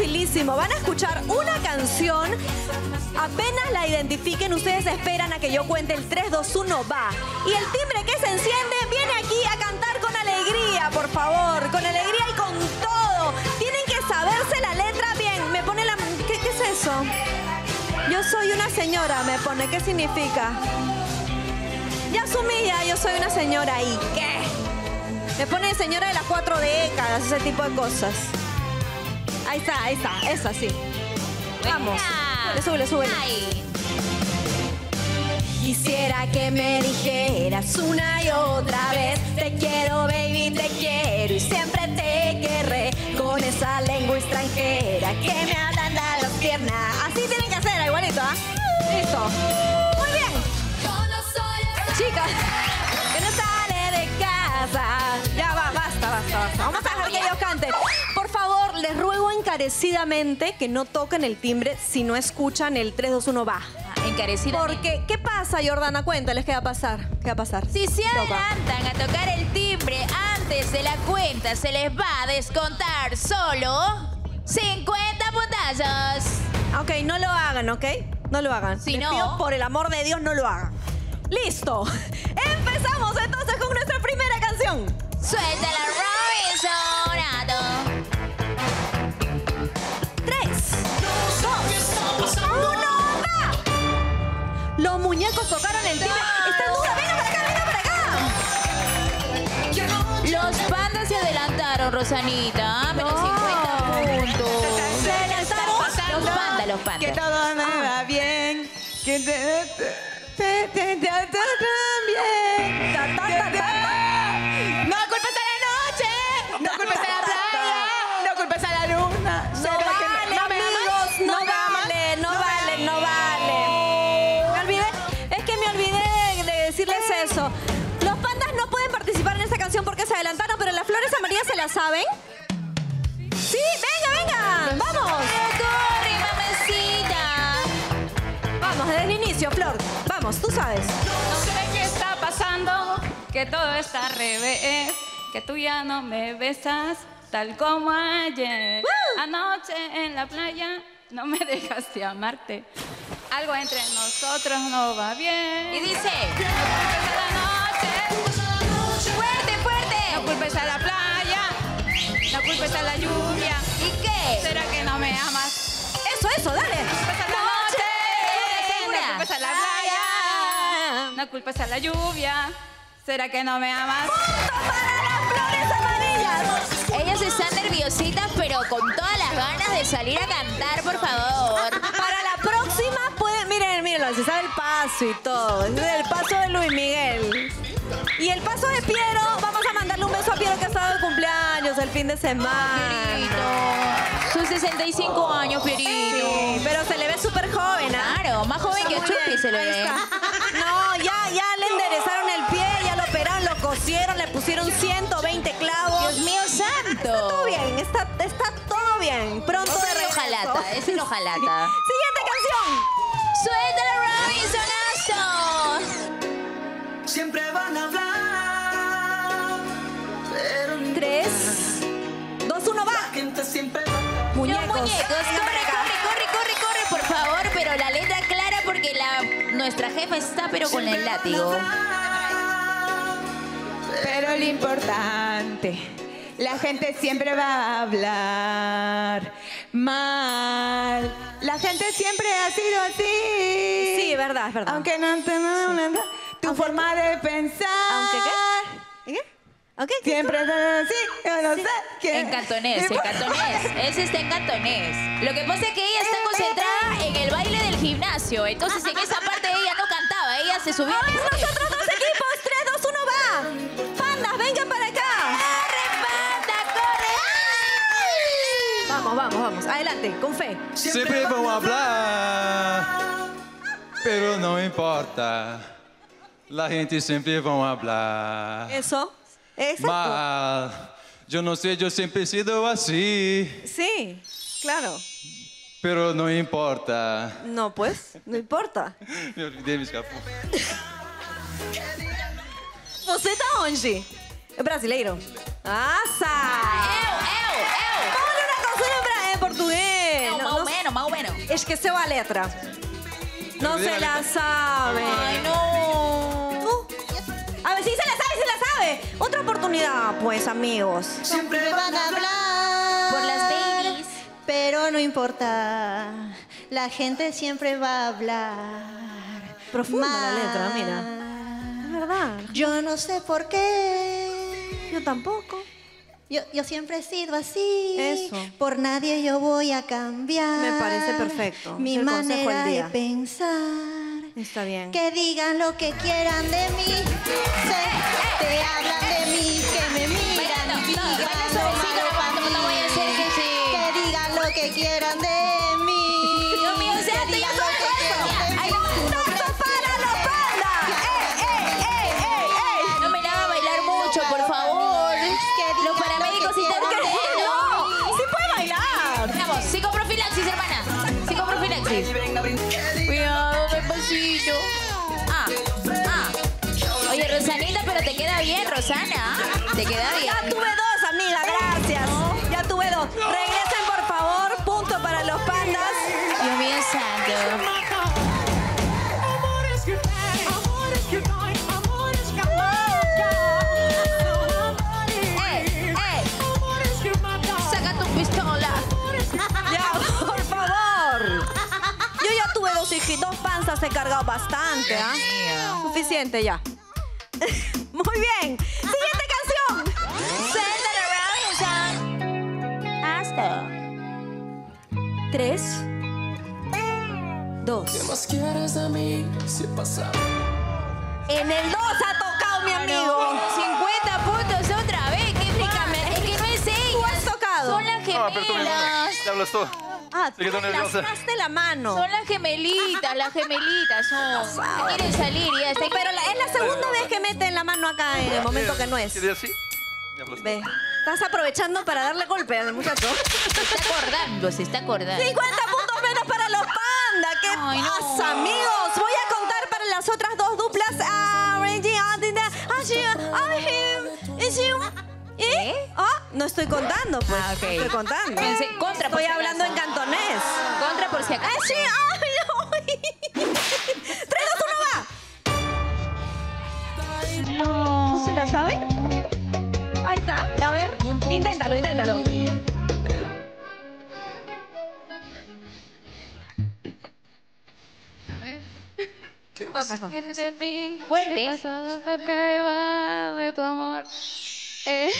Van a escuchar una canción. Apenas la identifiquen, ustedes esperan a que yo cuente el 3, 2, 1, va. Y el timbre que se enciende viene aquí a cantar con alegría, por favor. Con alegría y con todo. Tienen que saberse la letra bien. Me pone la... ¿Qué, qué es eso? Yo soy una señora, me pone. ¿Qué significa? Ya asumí, yo soy una señora. ¿Y qué? Me pone señora de las cuatro décadas, ese tipo de cosas. Ahí está, ahí está, eso sí. Vamos. Le sube, le sube. Quisiera que me dijeras una y otra vez Te quiero, baby, te quiero y siempre te querré Con esa lengua extranjera que me ablanda las piernas Así tienen que hacer, igualito, ¿ah? Listo. Encarecidamente que no toquen el timbre si no escuchan el 3, 2, 1, va. Encarecidamente. Porque, ¿qué pasa, Jordana? Cuéntales qué va a pasar. ¿Qué va a pasar? Si se Toca. adelantan a tocar el timbre antes de la cuenta, se les va a descontar solo 50 puntazos. Ok, no lo hagan, ¿ok? No lo hagan. Si Les no- pido, por el amor de Dios, no lo hagan. ¡Listo! Empezamos entonces con nuestra primera canción. Suelta la muñecos tocaron el timbre. ¡Está en duda! ¡Venga para acá, venga para acá! Los pandas se adelantaron, Rosanita. ¿ah? Pero No. 50 puntos. Se adelantaron. Los pandas, los Que pandas. todo me va bien. Que te, te, te, te, te, te. Las saben. Sí, venga, venga, vamos. Vamos, desde el inicio, Flor. Vamos, tú sabes. No sé qué está pasando, que todo está al revés, que tú ya no me besas tal como ayer. Anoche en la playa no me dejaste amarte. Algo entre nosotros no va bien. Y dice, no culpes a la lluvia. ¿Y qué? ¿Será que no me amas? Eso, eso, dale. Culpes a la noche, no culpes a la playa, no culpes a la lluvia. ¿Será que no me amas? Para las flores amarillas. Ellas están nerviositas, pero con todas las ganas de salir a cantar, por favor. Para la próxima pueden, miren, miren, se sabe el paso y todo. Es el paso de Luis Miguel. Y el paso de Piero, vamos a un beso a Piero que ha estado de cumpleaños el fin de semana. Sus 65 años, Pierito. Sí, pero se le ve súper joven, ¿ah? Claro, más joven que Chupi se le ve. No, ya, ya le enderezaron el pie, ya lo operaron, lo cosieron, le pusieron 120 clavos. Dios mío santo. Está todo bien, está, está todo bien. Pronto Es de ojalata, es el ojalata. Siguiente canción. ¡Suelta la Robinsonazo! Siempre van a hablar, 2, va. Siempre... Muñecos. Muñecos. Corre, corre, corre, corre, corre, por favor. Pero la letra clara porque la, nuestra jefa está pero con el látigo. Pero lo importante, la gente siempre va a hablar mal. La gente siempre ha sido así. Sí, es verdad, es verdad. Aunque no te... Sí. Tu forma de pensar. ¿Aunque qué? ¿Qué? ¿Ok? ¿qué? Siempre es así, yo no sé qué. En cantonés, en cantonés. Ese está en cantonés. Lo que pasa es que ella está concentrada en el baile del gimnasio. Entonces en esa parte ella no cantaba, ella se subió. al Vamos nosotros dos equipos. Tres, dos, uno, va. Pandas, vengan para acá. ¡Corre, panda, corre! Vamos, vamos, vamos. Adelante, con fe. Siempre vão hablar, pero não importa. La gente sempre vão hablar. Eso. Exacto. Mas eu não sei, eu sempre he sido assim. Sí, claro. Pero não importa. No, pues, no importa. Me olvidei, me escapou. Você tá onde? É brasileiro? Asa! Eu, eu, eu! Vamos una canción en, bra- en portugués. menos, más o menos. Es que se va letra. No Olvidé se la la sabe. Ay, no. Oportunidad, pues, amigos. Siempre Van a hablar. Por las babies. Pero no importa. La gente siempre va a hablar. Profunda la letra, mira. Es verdad. Yo no sé por qué. Yo tampoco. Yo, yo siempre he sido así. Eso. Por nadie yo voy a cambiar. Me parece perfecto. Mi Es el consejo del manera de día. pensar. Está bien. Que digan lo que quieran de mí. Que hablan de mí, que me miran Bailando, y no, digan lo suavecito, malo nomás, pa' no, no voy a hacer que se- Que digan lo que quieran de mí. Dios mío, no. ¡Eh, eh, eh, eh, eh! Me la haga bailar mucho, por favor. Los paramédicos sí están ¿Por qué contentos. no? ¡Sí puede bailar! Vamos, psicoprofilaxis, hermana. Psicoprofilaxis. Queda bien, Rosana. Te queda bien. Ya tuve dos, amiga, gracias. Ya tuve dos. Regresen, por favor. Punto para los pandas. Dios mío santo. ¡Eh, eh! Saca tu pistola. Ya, por favor. Yo ya tuve dos hijitos, dos panzas he cargado bastante, ¿ah? Suficiente ya. Muy bien. Siguiente canción. Send Robinson. Hasta. Tres. ¿Qué Dos. más quieres de mí si he pasado? En el dos ha tocado mi amigo. 50 puntos otra vez. ¿Qué explícame? Es que no es Tú has tocado. Son las No, pero tú me gemelas. hablas tú. Ah, tú me lastraste la mano. Son las gemelitas, las gemelitas son. Quieren salir y ya está. Pero la- es la segunda vez que meten la mano acá en el momento que no es. ¿Quieres así? Ve, estás aprovechando para darle golpe al muchacho. Se está acordando, se está acordando. 50 puntos menos para los panda. ¿Qué Ay, no. pasa, amigos? Voy a contar para las otras dos duplas. Ah, Reggie, ah, Ah, ah, y. ¿Eh? Ah, no estoy contando, pues. Ah. No estoy contando. Pensé, contra, por Estoy si hablando en cantonés. Contra por si Ah, acaso. sí, ay, ay. 3, 2, 1, va. ¿No se la sabe? Ahí está. A ver, inténtalo, inténtalo. Fuerte. de tu amor. Eh,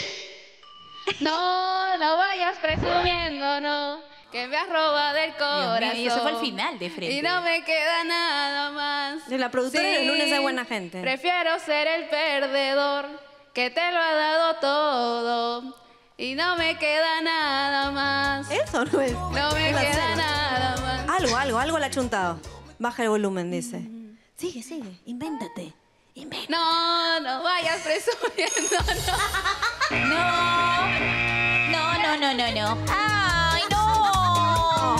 no, no vayas presumiendo, no. Que me has robado el Dios corazón. y eso fue al final de frente. Y no me queda nada más. De la productora de Lunes de Buena Gente. Prefiero ser el perdedor que te lo ha dado todo. Y no me queda nada más. Eso no es. No me queda nada más. Algo, algo, algo le ha chuntado. Baja el volumen, dice. Sigue, sigue. Invéntate. No, no vayas presumiendo, no. No, no, no, no, no. ¡Ay, no!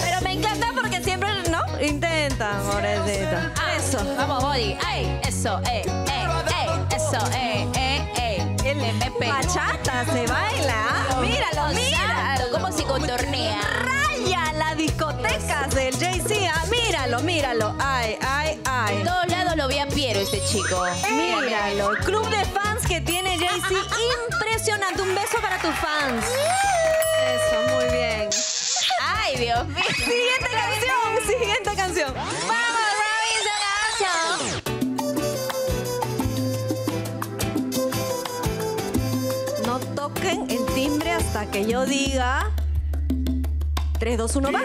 Pero me encanta porque siempre, ¿no? Intenta, pobrecita. Eso. Vamos, body. ¡Ay! Eso, eh, eh, eh. Eso, eh, eh, eh. El MP. bachata se baila. ¿ah? Míralo, mira. Santo, ¿Cómo se contornea? Raya las discotecas del Jay-Z. ah, Míralo, míralo. Ay, ay, ay. Lo veía Piero, este chico. Míralo. Club de fans que tiene Jay-Z. Impresionante. Un beso para tus fans. Eso, muy bien. ¡Ay, Dios mío! Siguiente canción, siguiente canción. ¡Vamos, Robinson! No toquen el timbre hasta que yo diga. 3, 2, 1, va.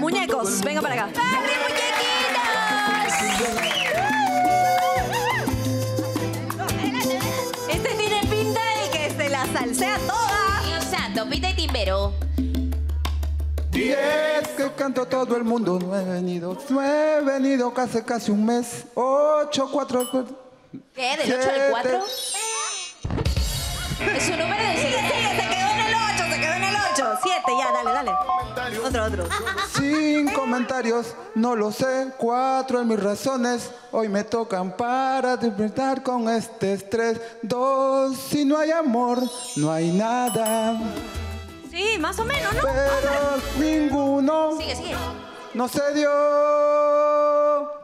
Muñecos, venga para acá. ¡Barry, muñequitos! Este tiene pinta de que se la salsea toda. Dios santo, pita y timbero. Es que canto todo el mundo, no he venido, no he venido casi casi un mes, ocho, cuatro, cuatro, ¿Qué? ¿Del 8 al 4? Es su número de Sigue, sigue, se quedó en el 8, se quedó en el 8. 7, ya, dale, dale. Otro, otro. sin comentarios, no lo sé, cuatro en mis razones, hoy me tocan para despertar con este estrés, dos, si no hay amor, no hay nada. Sí, más o menos, ¿no? Pero ninguno Sigue, sigue. no se dio.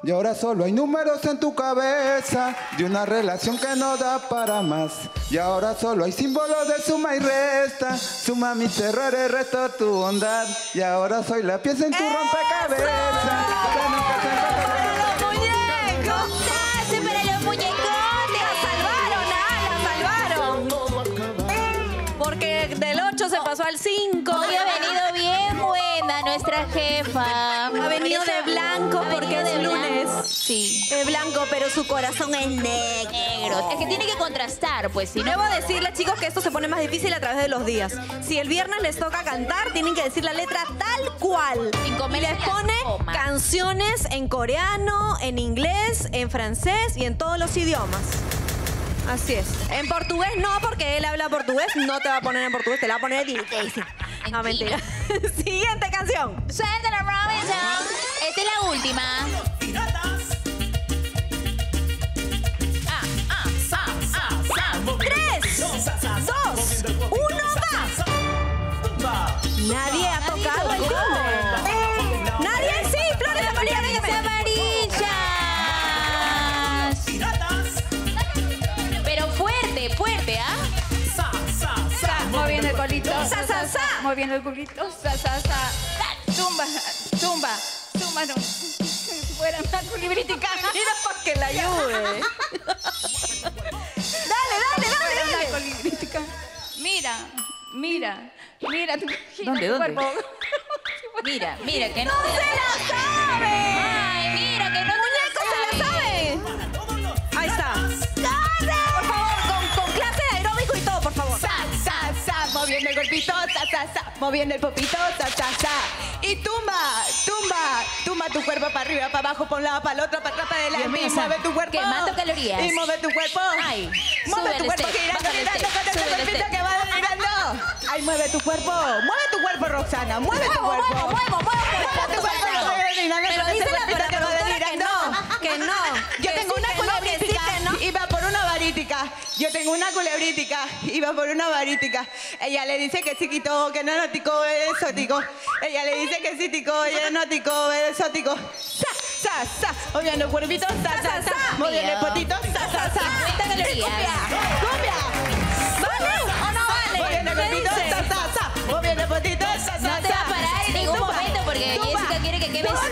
Y ahora solo hay números en tu cabeza de una relación que no da para más. Y ahora solo hay símbolos de suma y resta. Suma mis errores, resto tu bondad. Y ahora soy la pieza en tu rompecabezas. Blanco, pero su corazón es negro. Es que tiene que contrastar, pues, si no. Debo decirles, chicos, que esto se pone más difícil a través de los días. Si el viernes les toca cantar, tienen que decir la letra tal cual. Y les pone canciones en coreano, en inglés, en francés y en todos los idiomas. Así es. En portugués no, porque él habla portugués. No te va a poner en portugués, te la va a poner en. No, mentira. Siguiente canción. Robinson. Esta es la última. Dos, uno, va. Nadie ha tocado el timbre. Nadie, sí, flores amarillas. Amarillas. Pero fuerte, fuerte, ¿ah? Moviendo el colito. Sa, sa, sa. Moviendo el culito. Sa, sa, sa. Zumba, zumba, zumba. No. Fuera culibrítica. Mira para que la ayude. dale, dale. Colibrítica. Mira, mira, mira tu, ¿Dónde, dónde? cuerpo. Mira, mira, que no. ¡No se la sabe! Ay, mira, que no ¡Muñeco moviendo el golpito, sa, sa, sa, moviendo el popito, sa, sa, sa. Y tumba, tumba, tumba tu cuerpo para arriba, para abajo, para un lado, para el otro, para atrás, para adelante. Y mueve tu cuerpo. quemando calorías. Y mueve tu cuerpo. Ay, mueve tu cuerpo step, girando, baja el girando, step, con ese sube el golpito step. que va girando. Ay, mueve tu cuerpo. Mueve tu cuerpo, Roxana. Mueve tu cuerpo. muevo, muevo, muevo. Mueve tu cuerpo, que Pero dice la va girando. no, que no. Yo que tengo Yo tengo una culebrítica. Iba por una varítica. Ella le dice que sí, quitó, que no, no, tico, exótico. Ella le dice que sí, tico, ella no, tico, exótico. Sa, sa, sa. Moviendo el cuerpito, sa, sa, sa. Moviendo el potito, sa, sa, sa. 50 calorías. Cumbia. ¿Vale o no vale? Moviendo el ¿Qué cuerpito, sa, sa, sa. Moviendo el potito, sa, sa, No te va a sa. parar en ningún momento porque. Jessica quiere que quemes Tumba,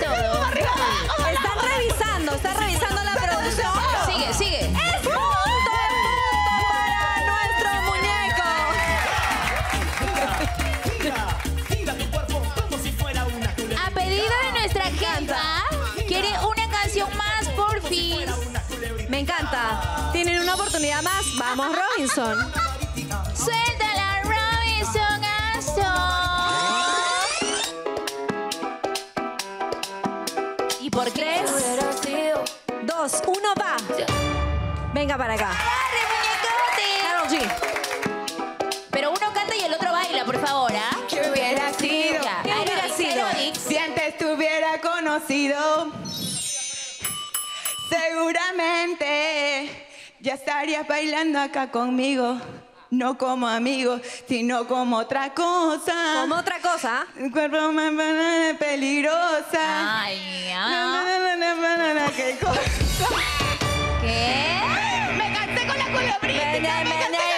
Me encanta. Tienen una oportunidad más. Vamos, Robinson. Suéltala, Robinson Astor. ¿Y por qué? Dos, uno, va. Venga para acá. Karol G. Pero uno canta y el otro baila, por favor, ¿ah? ¿Qué hubiera sido? Ya, ¿Qué hubiera sido? Si antes te hubiera conocido, seguramente ya estarías bailando acá conmigo. No como amigo, sino como otra cosa. Como otra cosa. Un cuerpo peligrosa. Ay, ah. ¿Qué. Me cansé con la. Vene, me cansé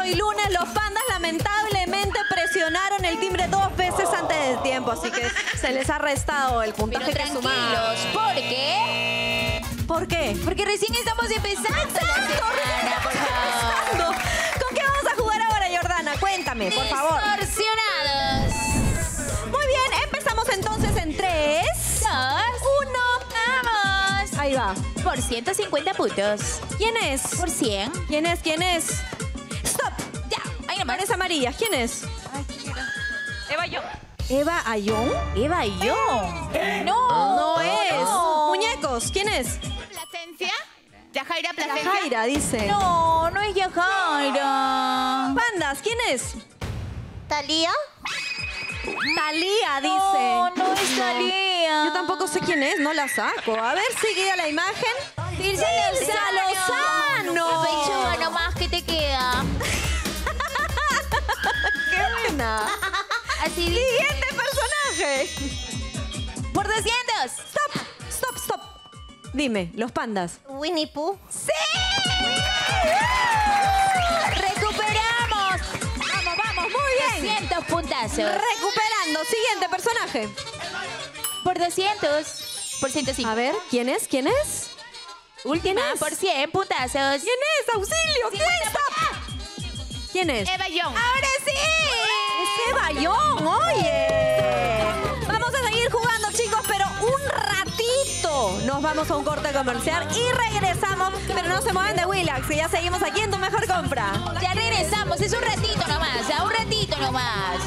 hoy lunes. Los pandas lamentablemente presionaron el timbre dos veces antes del tiempo, así que se les ha restado el Pero puntaje que sumaron. tranquilos, porque... ¿Por qué? Porque recién estamos empezando la semana, por favor. ¿Con qué vamos a jugar ahora, Jordana? Cuéntame, por favor. Distorsionados. Muy bien, empezamos entonces en 3, Dos. 1. Vamos. Ahí va. Por 150 puntos. ¿Quién es? Por 100. ¿Quién es? ¿Quién es? Mares amarillas. ¿Quién es? Eva, yo. Eva Ayón. Eva y yo. No. No es. no. Muñecos. ¿Quién es? ¿Plasencia? ¿Yajaira La Plasencia? Jaira, dice. No, no es Yajaira. Pandas. ¿Quién es? ¿Talía? Talía, dice. No, no es Talía. Yo tampoco sé quién es, no la saco. A ver, sigue la imagen. Tirsa Lozano. Lozano. Pechuga nomás que te buena! Así Siguiente personaje. Por 200. Stop, stop, stop. Dime, los pandas. Winnie Pooh. Recuperamos. Vamos, vamos, muy bien. 200 puntazos. Recuperando. Siguiente personaje. Por 200. Por 105. A ver, ¿quién es? ¿Quién es? Última. ¿quién es? Por 100 puntazos. ¿Quién es? ¡Auxilio! ¿Quién es? ¿Quién es? Eva Young. ¡Ahora sí! Es Eva Young, oye. Vamos a seguir jugando, chicos, pero un ratito. Nos vamos a un corte comercial y regresamos. Pero no se mueven de Willax, y ya seguimos aquí en Tu Mejor Compra. Ya regresamos. Es un ratito nomás. A un ratito nomás.